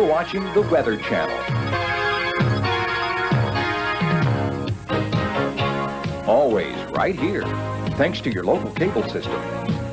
You're watching the Weather Channel. Always right here, thanks to your local cable system.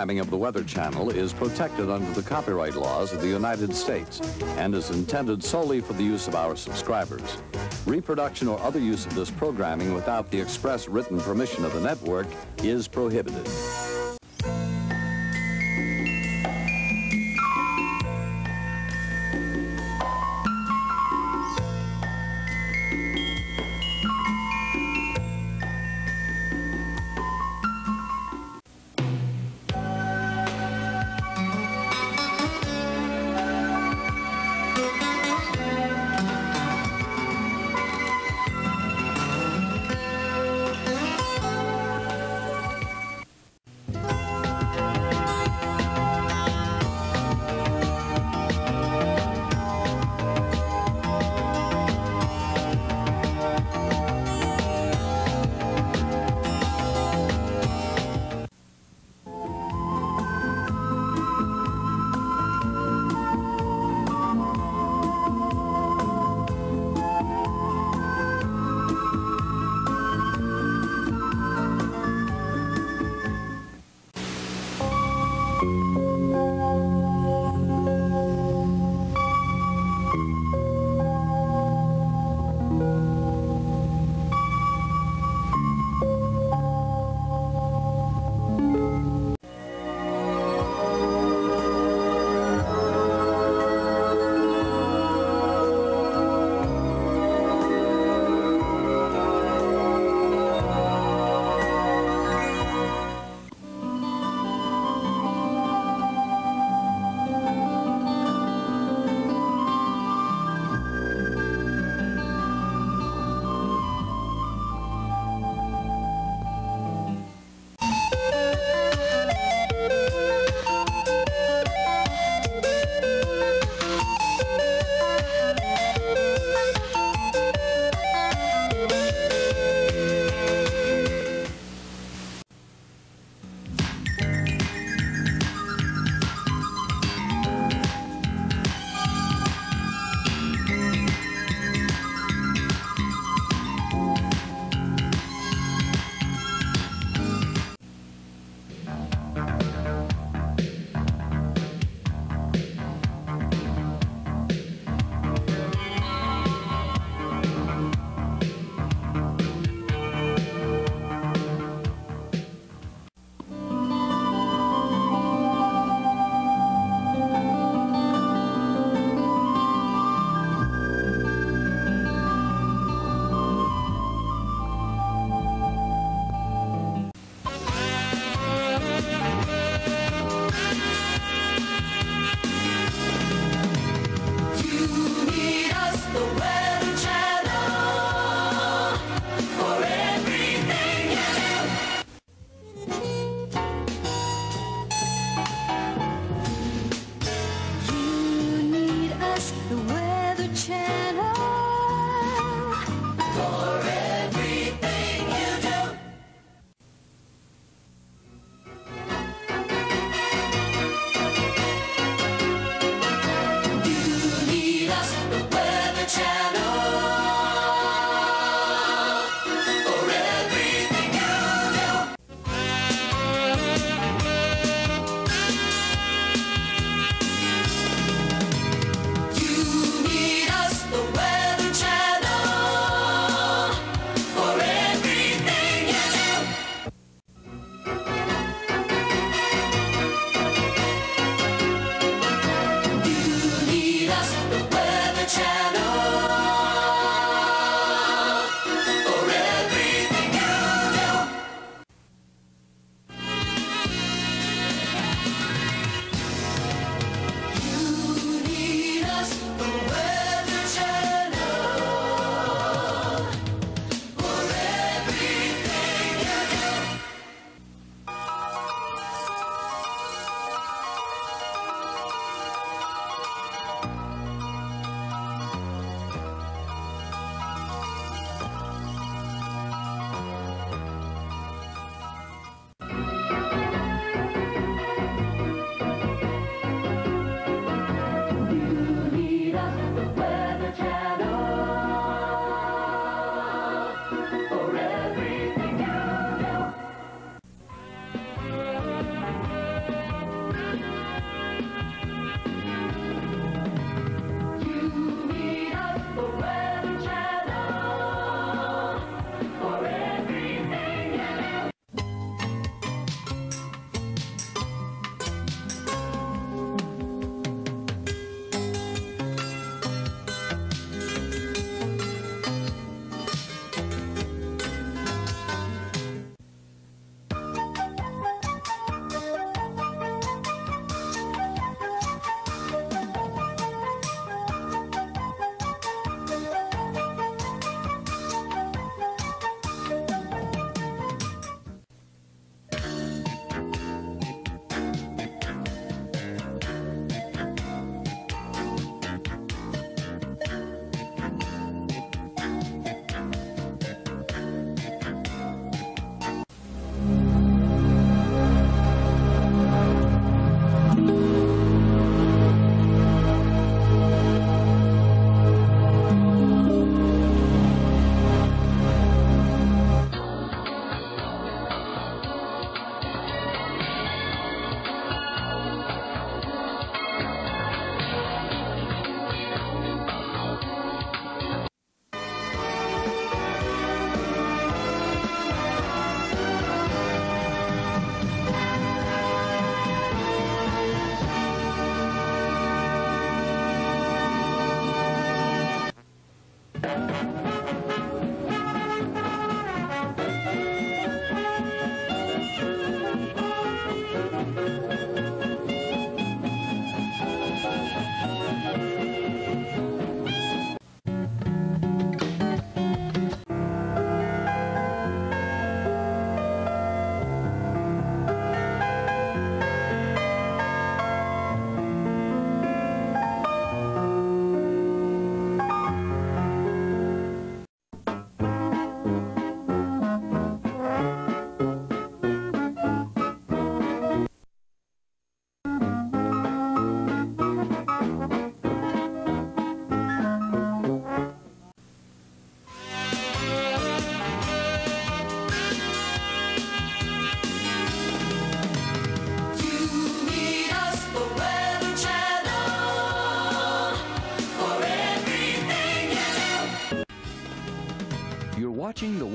Programming of the Weather Channel is protected under the copyright laws of the United States and is intended solely for the use of our subscribers. Reproduction or other use of this programming without the express written permission of the network is prohibited.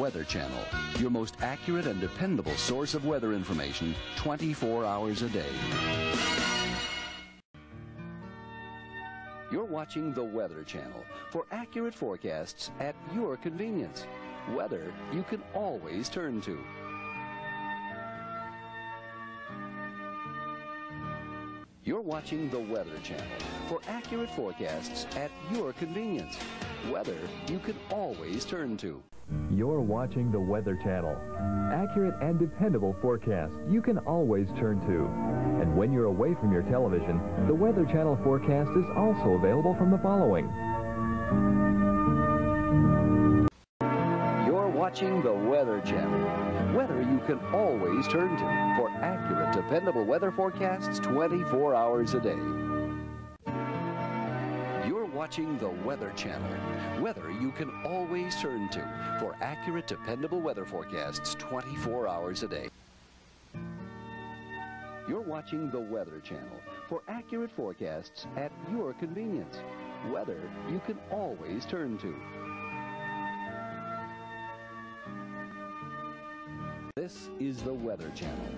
Weather Channel, your most accurate and dependable source of weather information 24 hours a day. You're watching the Weather Channel for accurate forecasts at your convenience. Weather you can always turn to. You're watching the Weather Channel for accurate forecasts at your convenience. Weather you can always turn to. You're watching the Weather Channel. Accurate and dependable forecasts you can always turn to. And when you're away from your television, the Weather Channel forecast is also available from the following. You're watching the Weather Channel. Weather you can always turn to for accurate, dependable weather forecasts 24 hours a day. Watching the Weather Channel. Weather you can always turn to for accurate, dependable weather forecasts 24 hours a day. You're watching the Weather Channel for accurate forecasts at your convenience. Weather you can always turn to. Is the Weather Channel.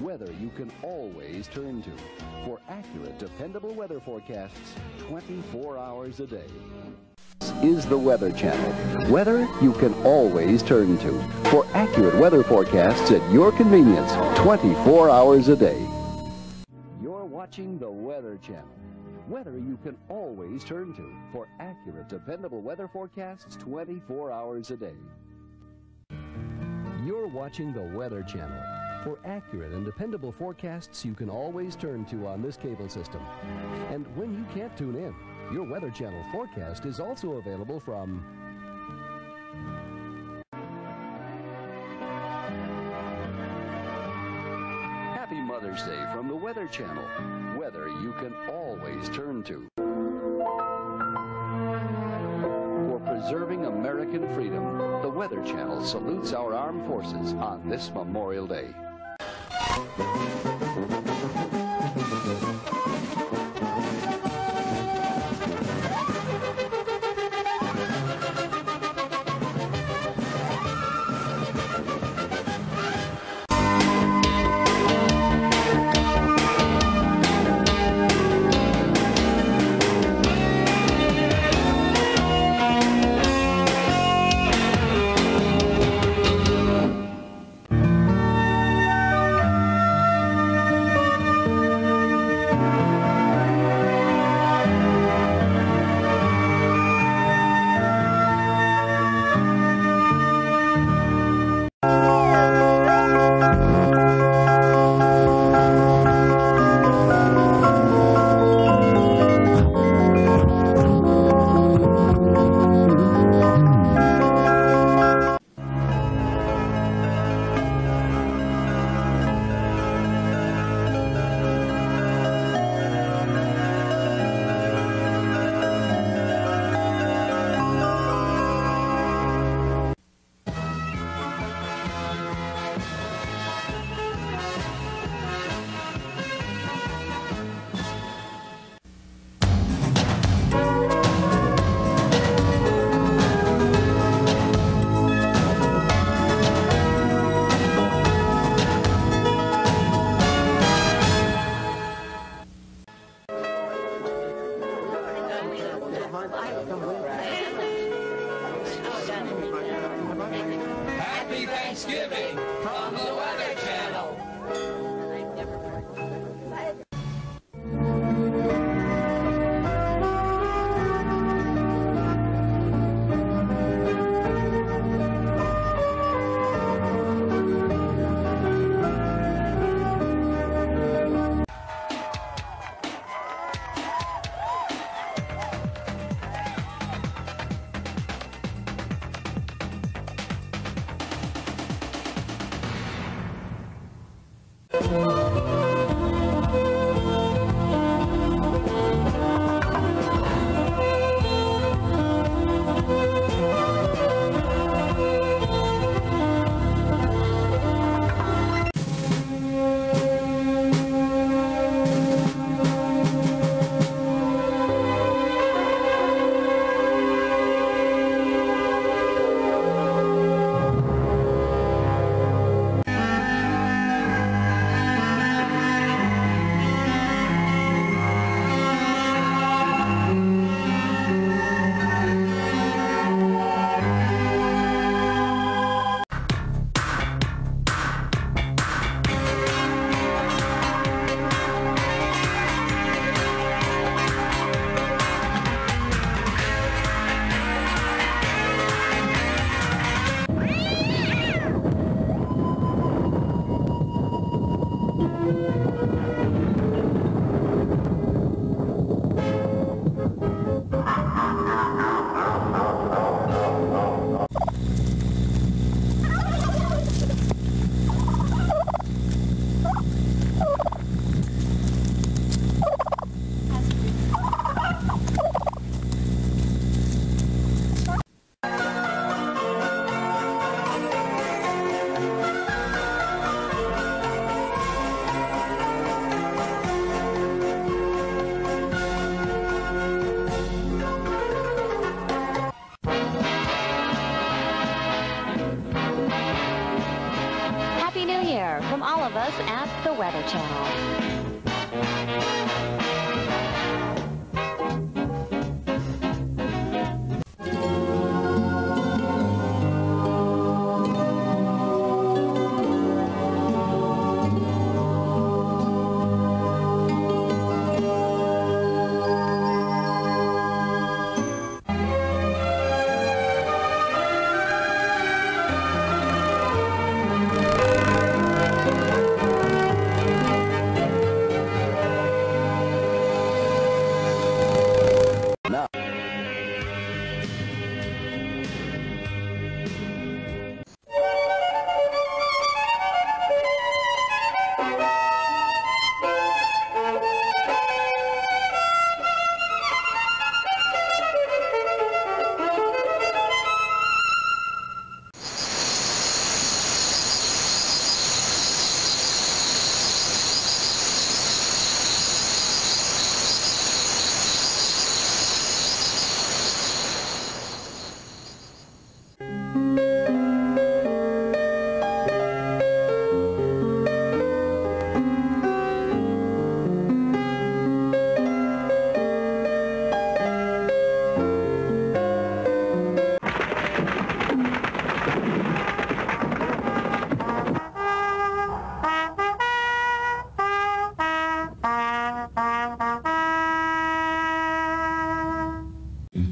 Weather you can always turn to for accurate, dependable weather forecasts 24 hours a day. This is the Weather Channel. Weather you can always turn to for accurate weather forecasts at your convenience 24 hours a day. You're watching the Weather Channel. Weather you can always turn to for accurate, dependable weather forecasts 24 hours a day. You're watching the Weather Channel for accurate and dependable forecasts you can always turn to on this cable system. And when you can't tune in, your Weather Channel forecast is also available from Happy Mother's Day from the Weather Channel. Weather you can always turn to. Preserving American freedom, the Weather Channel salutes our armed forces on this Memorial Day.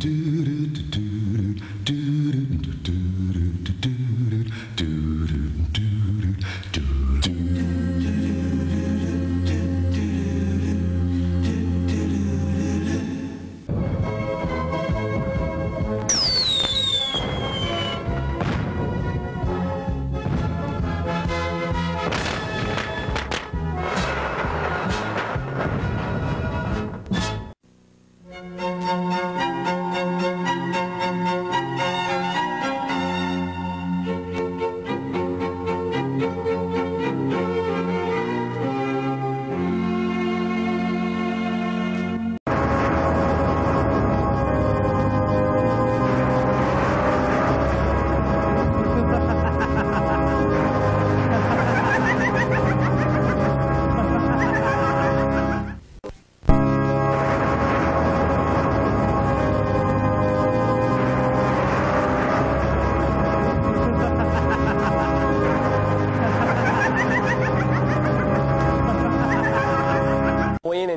Going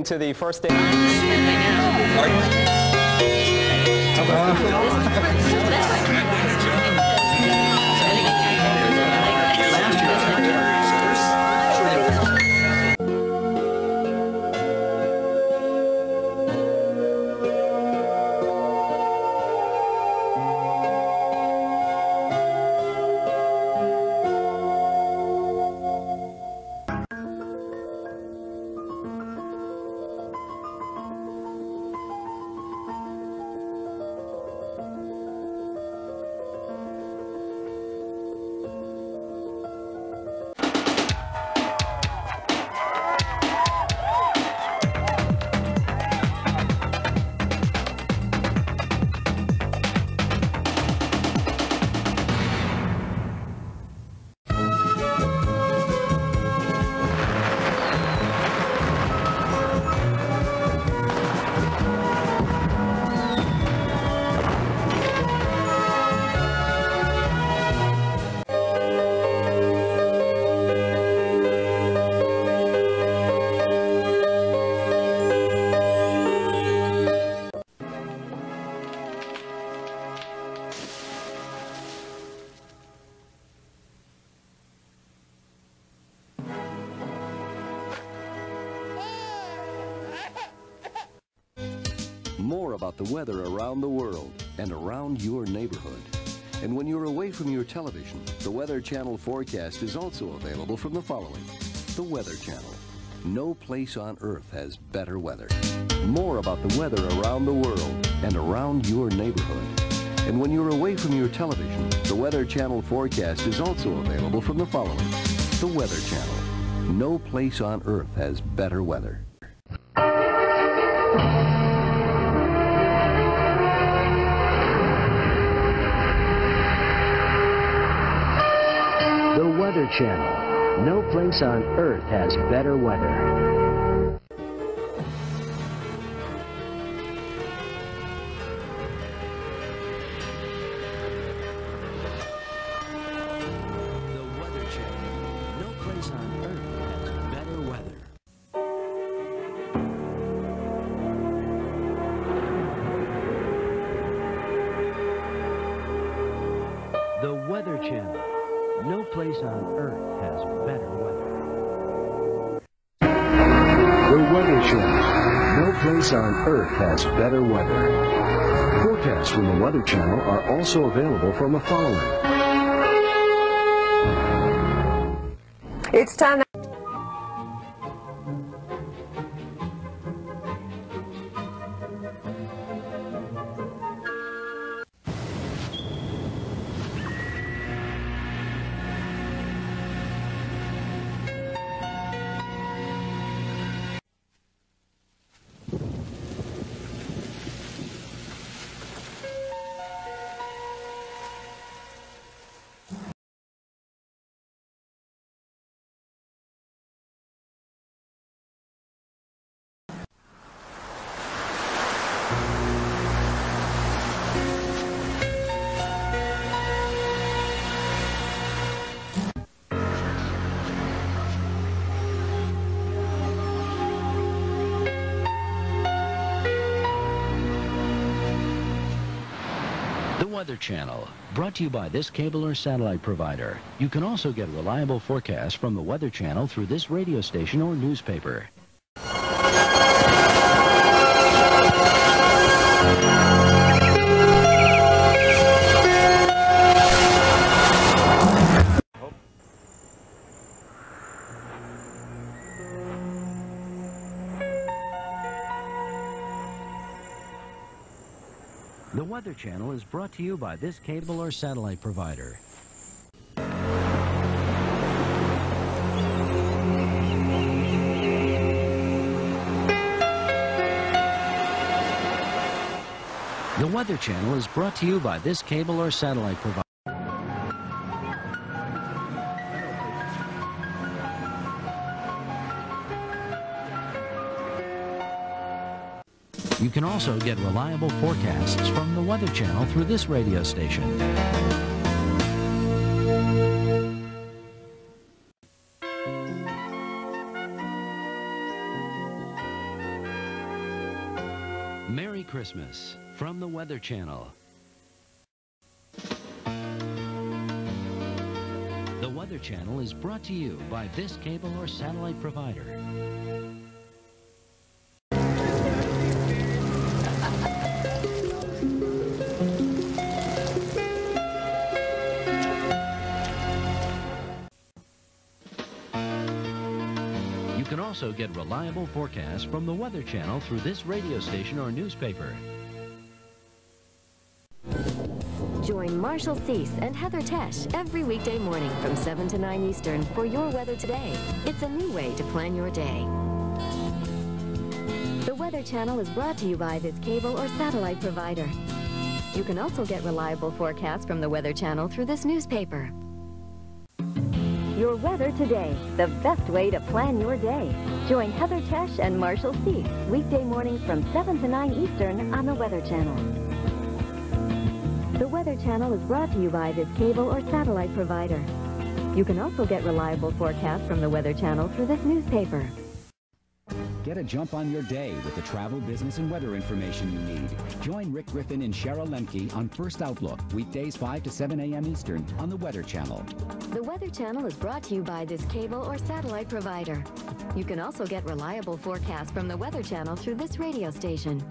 into the first day. More about the weather around the world and around your neighborhood. And when you're away from your television, the Weather Channel forecast is also available from the following. The Weather Channel. No place on earth has better weather. More about the weather around the world and around your neighborhood. And when you're away from your television, the Weather Channel forecast is also available from the following. The Weather Channel. No place on earth has better weather. Weather Channel No place on earth has better weather. Has better weather. Forecasts from the Weather Channel are also available from the following. It's time. The Weather Channel, brought to you by this cable or satellite provider. You can also get reliable forecasts from the Weather Channel through this radio station or newspaper. The Weather Channel is brought to you by this cable or satellite provider. The Weather Channel is brought to you by this cable or satellite provider. Can also get reliable forecasts from the Weather Channel through this radio station. Merry Christmas from the Weather Channel. The Weather Channel is brought to you by this cable or satellite provider. Reliable forecasts from the Weather Channel through this radio station or newspaper. Join Marshall Seese and Heather Tesh every weekday morning from 7 to 9 Eastern for Your Weather Today. It's a new way to plan your day. The Weather Channel is brought to you by this cable or satellite provider. You can also get reliable forecasts from the Weather Channel through this newspaper. Your Weather Today, the best way to plan your day. Join Heather Tesh and Marshall Seese weekday mornings from 7 to 9 Eastern on the Weather Channel. The Weather Channel is brought to you by this cable or satellite provider. You can also get reliable forecasts from the Weather Channel through this newspaper. Get a jump on your day with the travel, business, and weather information you need. Join Rick Griffin and Cheryl Lemke on First Outlook, weekdays 5 to 7 a.m. Eastern on the Weather Channel. The Weather Channel is brought to you by this cable or satellite provider. You can also get reliable forecasts from the Weather Channel through this radio station.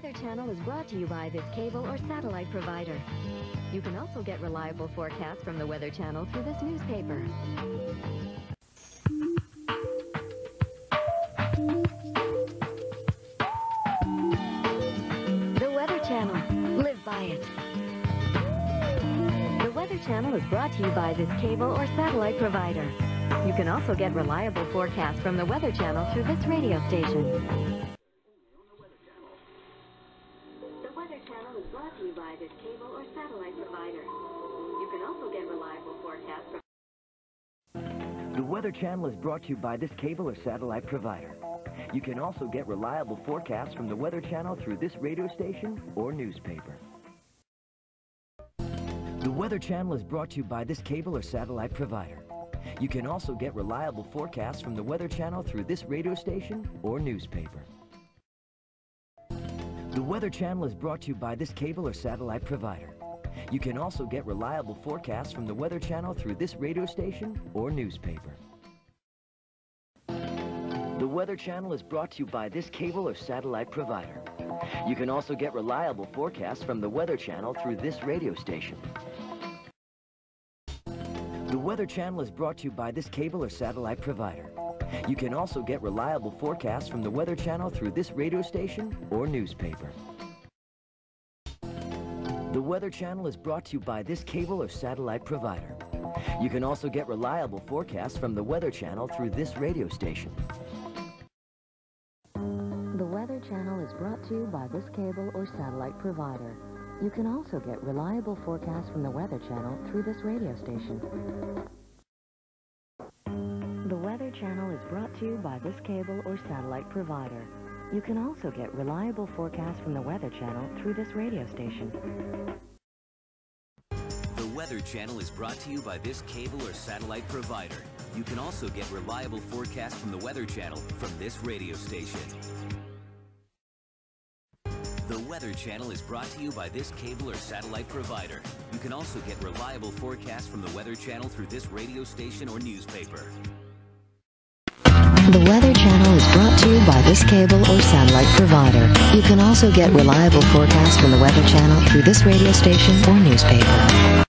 Weather Channel is brought to you by this cable or satellite provider. You can also get reliable forecasts from the Weather Channel through this newspaper. The Weather Channel. Live by it. The Weather Channel is brought to you by this cable or satellite provider. You can also get reliable forecasts from the Weather Channel through this radio station. Weather Channel is brought to you by this cable or satellite provider. You can also get reliable forecasts from the Weather Channel through this radio station or newspaper. The Weather Channel is brought to you by this cable or satellite provider. You can also get reliable forecasts from the Weather Channel through this radio station or newspaper. The Weather Channel is brought to you by this cable or satellite provider. You can also get reliable forecasts from the Weather Channel through this radio station or newspaper. The Weather Channel is brought to you by this cable or satellite provider. You can also get reliable forecasts from the Weather Channel through this radio station. The Weather Channel is brought to you by this cable or satellite provider. You can also get reliable forecasts from the Weather Channel through this radio station or newspaper. The Weather Channel is brought to you by this cable or satellite provider. You can also get reliable forecasts from the Weather Channel through this radio station. To you by this cable or satellite provider. You can also get reliable forecasts from the Weather Channel through this radio station. The Weather Channel is brought to you by this cable or satellite provider. You can also get reliable forecasts from the Weather Channel through this radio station. The Weather Channel is brought to you by this cable or satellite provider. You can also get reliable forecasts from the Weather Channel from this radio station. The Weather Channel is brought to you by this cable or satellite provider. You can also get reliable forecasts from the Weather Channel through this radio station or newspaper. The Weather Channel is brought to you by this cable or satellite provider. You can also get reliable forecasts from the Weather Channel through this radio station or newspaper.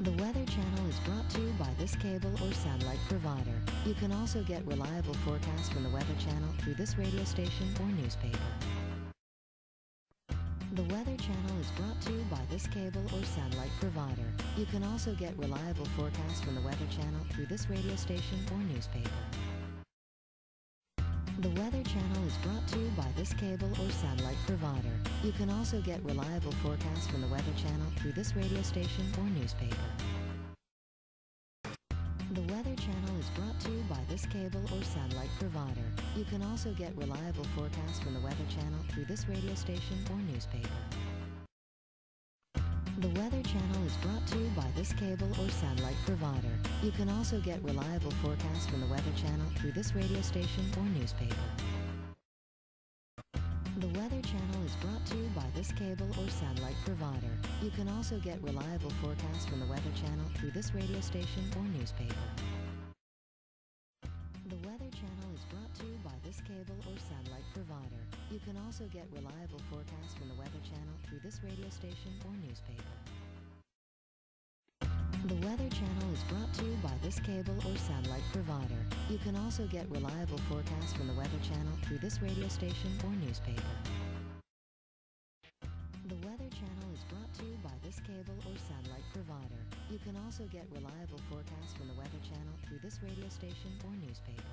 The Weather Channel is brought to you by this cable or satellite provider. You can also get reliable forecasts from the Weather Channel through this radio station or newspaper. The Weather Channel is brought to you by this cable or satellite provider. You can also get reliable forecasts from the Weather Channel through this radio station or newspaper. The Weather Channel is brought to you by this cable or satellite provider. You can also get reliable forecasts from the Weather Channel through this radio station or newspaper. This cable or satellite provider. You can also get reliable forecasts from the Weather Channel through this radio station or newspaper. The Weather Channel is brought to you by this cable or satellite provider. You can also get reliable forecasts from the Weather Channel through this radio station or newspaper. The Weather Channel is brought to you by this cable or satellite provider. You can also get reliable forecasts from the Weather Channel through this radio station or newspaper. The Weather Channel is brought to you by this cable or satellite provider. You can also get reliable forecasts from the Weather Channel through this radio station or newspaper. The Weather Channel is brought to you by this cable or satellite provider. You can also get reliable forecasts from the Weather Channel through this radio station or newspaper. The Weather Channel is brought to you by this cable or satellite provider. You can also get reliable forecasts from the Weather Channel through this radio station or newspaper.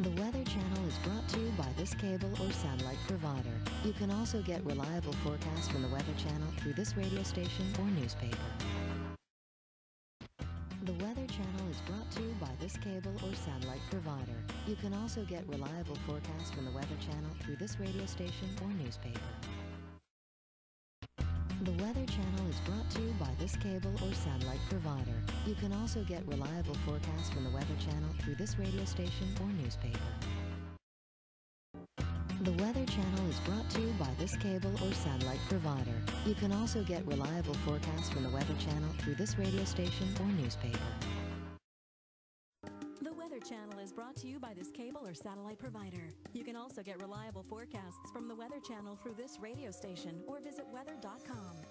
The Weather Channel is brought to you by this cable or satellite provider. You can also get reliable forecasts from the Weather Channel through this radio station or newspaper. Can also get reliable forecasts from the Weather Channel through this radio station or newspaper. The Weather Channel is brought to you by this cable or satellite provider. You can also get reliable forecasts from the Weather Channel through this radio station or newspaper. The Weather Channel is brought to you by this cable or satellite provider. You can also get reliable forecasts from the Weather Channel through this radio station or newspaper. Channel is brought to you by this cable or satellite provider. You can also get reliable forecasts from the Weather Channel through this radio station or visit weather.com.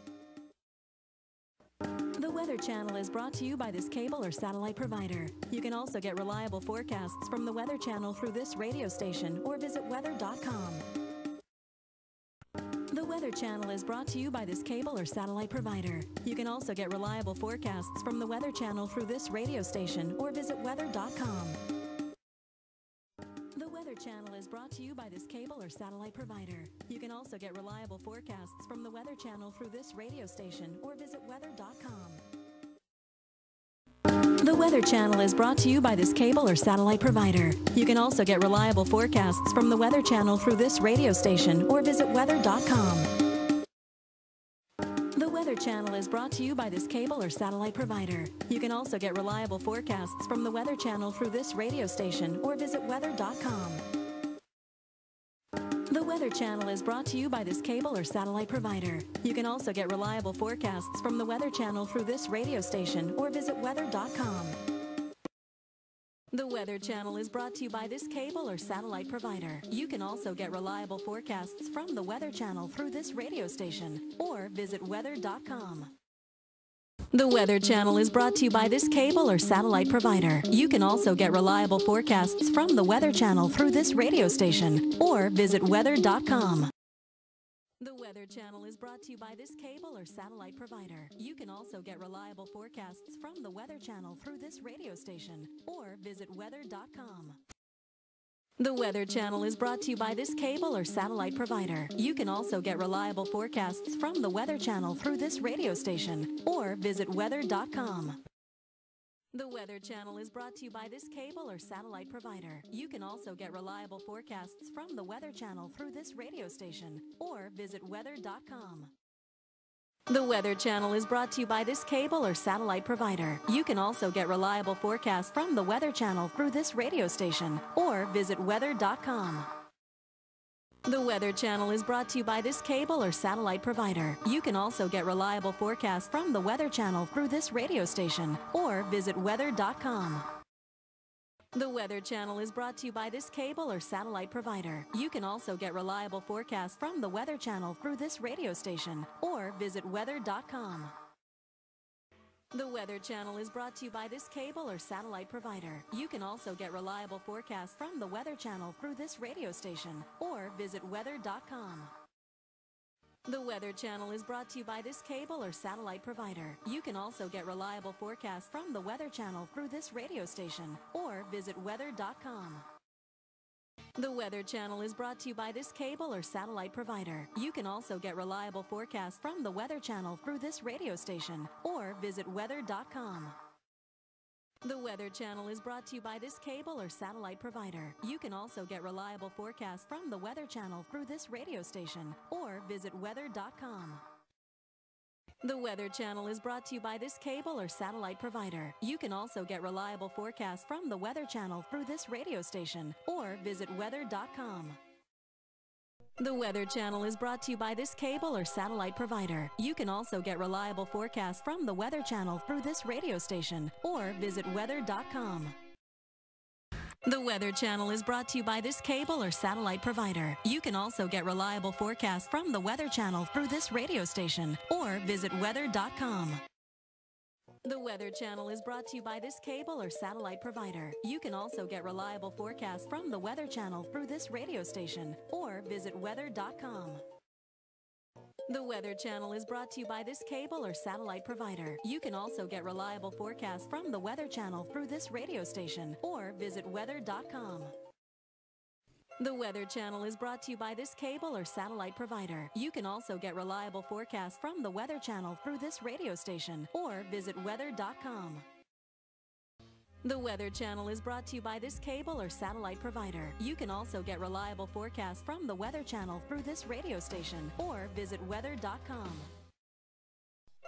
The Weather Channel is brought to you by this cable or satellite provider. You can also get reliable forecasts from the Weather Channel through this radio station or visit weather.com. The The Weather Channel is brought to you by this cable or satellite provider. You can also get reliable forecasts from the Weather Channel through this radio station or visit weather.com. The Weather Channel is brought to you by this cable or satellite provider. You can also get reliable forecasts from the Weather Channel through this radio station or visit weather.com. The Weather Channel is brought to you by this cable or satellite provider. You can also get reliable forecasts from the Weather Channel through this radio station or visit weather.com. The Weather Channel is brought to you by this cable or satellite provider. You can also get reliable forecasts from the Weather Channel through this radio station or visit weather.com. The Weather Channel is brought to you by this cable or satellite provider. You can also get reliable forecasts from the Weather Channel through this radio station or visit weather.com. The Weather Channel is brought to you by this cable or satellite provider. You can also get reliable forecasts from the Weather Channel through this radio station or visit weather.com. The Weather Channel is brought to you by this cable or satellite provider. You can also get reliable forecasts from the Weather Channel through this radio station or visit weather.com. The Weather Channel is brought to you by this cable or satellite provider. You can also get reliable forecasts from the Weather Channel through this radio station or visit weather.com. The Weather Channel is brought to you by this cable or satellite provider. You can also get reliable forecasts from the Weather Channel through this radio station or visit weather.com. The Weather Channel is brought to you by this cable or satellite provider. You can also get reliable forecasts from the Weather Channel through this radio station or visit weather.com. The Weather Channel is brought to you by this cable or satellite provider. You can also get reliable forecasts from the Weather Channel through this radio station or visit weather.com. The Weather Channel is brought to you by this cable or satellite provider. You can also get reliable forecasts from the Weather Channel through this radio station or visit weather.com. The Weather Channel is brought to you by this cable or satellite provider. You can also get reliable forecasts from the Weather Channel through this radio station or visit weather.com. The Weather Channel is brought to you by this cable or satellite provider. You can also get reliable forecasts from the Weather Channel through this radio station or visit weather.com. The Weather Channel is brought to you by this cable or satellite provider. You can also get reliable forecasts from the Weather Channel through this radio station or visit weather.com. The Weather Channel is brought to you by this cable or satellite provider. You can also get reliable forecasts from the Weather Channel through this radio station or visit weather.com. The Weather Channel is brought to you by this cable or satellite provider. You can also get reliable forecasts from the Weather Channel through this radio station or visit weather.com. The Weather Channel is brought to you by this cable or satellite provider. You can also get reliable forecasts from the Weather Channel through this radio station or visit weather.com. The Weather Channel is brought to you by this cable or satellite provider. You can also get reliable forecasts from the Weather Channel through this radio station or visit weather.com. The Weather Channel is brought to you by this cable or satellite provider. You can also get reliable forecasts from the Weather Channel through this radio station or visit weather.com. The Weather Channel is brought to you by this cable or satellite provider. You can also get reliable forecasts from the Weather Channel through this radio station or visit weather.com. The Weather Channel is brought to you by this cable or satellite provider. You can also get reliable forecasts from the Weather Channel through this radio station or visit weather.com. The Weather Channel is brought to you by this cable or satellite provider. You can also get reliable forecasts from the Weather Channel through this radio station or visit weather.com. The Weather Channel is brought to you by this cable or satellite provider. You can also get reliable forecasts from the Weather Channel through this radio station or visit weather.com.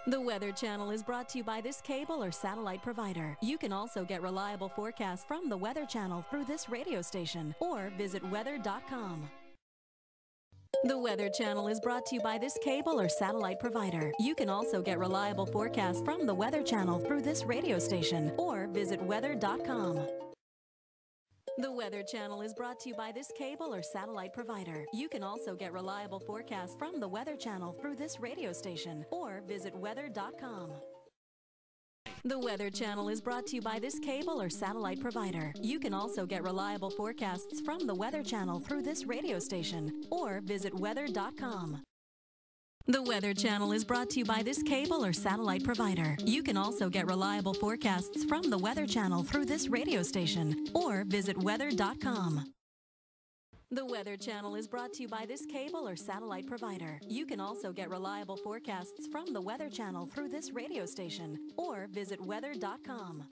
The Weather Channel is brought to you by this cable or satellite provider. You can also get reliable forecasts from the Weather Channel through this radio station or visit weather.com. The Weather Channel is brought to you by this cable or satellite provider. You can also get reliable forecasts from the Weather Channel through this radio station or visit weather.com. The Weather Channel is brought to you by this cable or satellite provider. You can also get reliable forecasts from the Weather Channel through this radio station or visit weather.com. The Weather Channel is brought to you by this cable or satellite provider. You can also get reliable forecasts from the Weather Channel through this radio station or visit weather.com. The Weather Channel is brought to you by this cable or satellite provider. You can also get reliable forecasts from the Weather Channel through this radio station or visit weather.com. The Weather Channel is brought to you by this cable or satellite provider. You can also get reliable forecasts from the Weather Channel through this radio station or visit weather.com.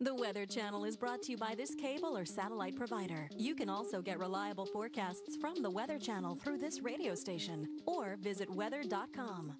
The Weather Channel is brought to you by this cable or satellite provider. You can also get reliable forecasts from the Weather Channel through this radio station or visit weather.com.